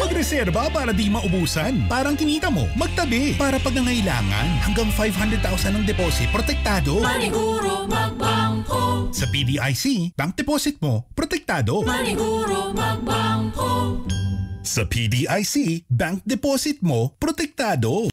Magreserba para di maubusan. Parang kinita mo, magtabi. Para pag nangailangan, hanggang 500,000 ang deposit, protektado. Maniguro magbangko. Sa PDIC, bank deposit mo, protektado. Maniguro magbangko. Sa PDIC, bank deposit mo, protektado.